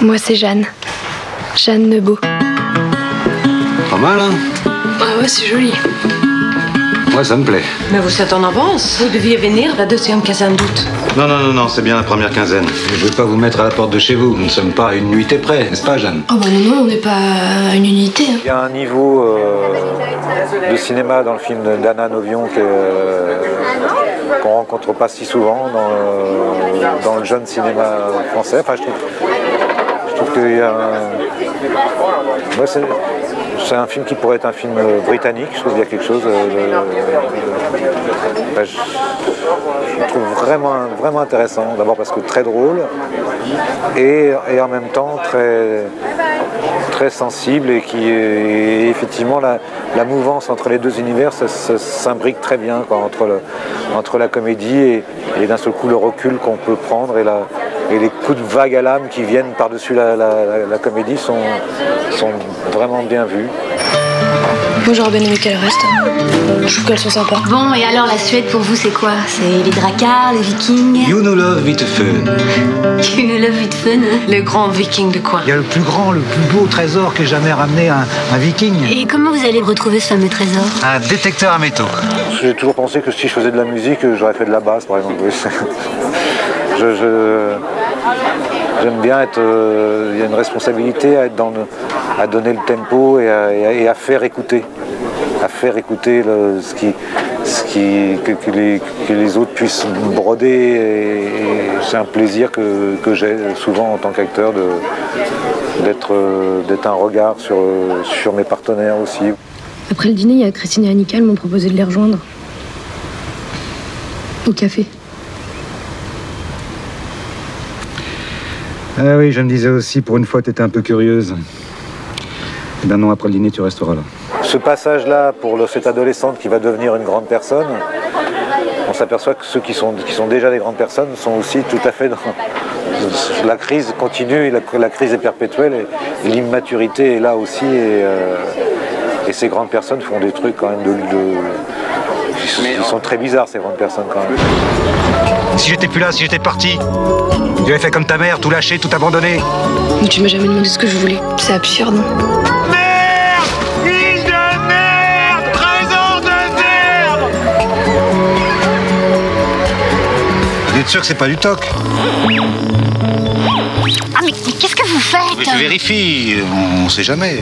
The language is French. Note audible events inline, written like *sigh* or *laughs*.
Moi, c'est Jeanne. Jeanne Nebo. Pas mal, hein? Ah ouais, c'est joli. Ouais, ça me plaît. Mais vous êtes en avance. Vous deviez venir la deuxième quinzaine d'août. Non, non, non, non, c'est bien la première quinzaine. Je veux pas vous mettre à la porte de chez vous. Nous ne sommes pas à une nuitée près, n'est-ce pas, Jeanne? Oh bah non, non, on n'est pas à une unité. hein. Il y a un niveau euh, de cinéma dans le film d'Anna Novion que, euh, qu'on rencontre pas si souvent dans, euh, dans le jeune cinéma français. Enfin, je trouve, Moi, c'est, un film qui pourrait être un film euh, britannique. Je trouve y a quelque chose. euh, Enfin, je, trouve vraiment, vraiment intéressant. D'abord parce que très drôle et, et en même temps très très sensible et qui effectivement la, la mouvance entre les deux univers s'imbrique très bien quoi, entre, le, entre la comédie et, et d'un seul coup le recul qu'on peut prendre et, la, et les coups de vague à l'âme qui viennent par-dessus la, la- la- la comédie sont, sont vraiment bien vus. Moi, j'aurais bien aimé qu'elle reste. Je trouve qu'elles sont sympas. Bon, et alors la Suède pour vous, c'est quoi? C'est les dracars, les vikings? You know love with fun. *laughs* You know love with fun? Les grands vikings de quoi? Il y a le plus grand, le plus beau trésor qu'ait jamais ramené un, un viking. Et comment vous allez retrouver ce fameux trésor? Un détecteur à métaux. J'ai toujours pensé que si je faisais de la musique, j'aurais fait de la basse par exemple. *laughs* Je- J'aime bien être. euh, Il y a une responsabilité à être dans le- à donner le tempo et à, faire écouter. À faire écouter ce qui. Ce qui que, les, que les autres puissent broder. C'est un plaisir que, que j'ai souvent en tant qu'acteur euh, d'être un regard sur, euh, sur mes partenaires aussi. Après le dîner, il y a Christine et Annika, elles m'ont proposé de les rejoindre. Au café. Ah oui, je me disais aussi, pour une fois, tu étais un peu curieuse. Eh ben non, après le dîner, tu resteras là. Ce passage-là pour cette adolescente qui va devenir une grande personne, on s'aperçoit que ceux qui sont, déjà des grandes personnes sont aussi tout à fait dans... La crise continue, et la, la crise est perpétuelle et, et l'immaturité est là aussi. Et, euh, et ces grandes personnes font des trucs quand même de- ils sont- ils sont très bizarres ces grandes personnes quand même. Si j'étais plus là, si j'étais parti, tu avais fait comme ta mère, tout lâché, tout abandonné. Mais tu m'as jamais demandé ce que je voulais. C'est absurde. hein. Vous êtes sûr que c'est pas du toc? Ah mais, mais qu'est-ce que vous faites? Je vérifie, on sait jamais.